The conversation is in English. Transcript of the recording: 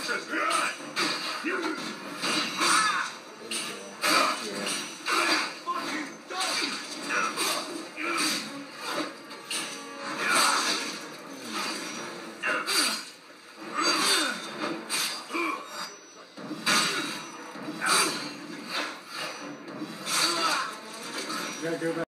This is good. You.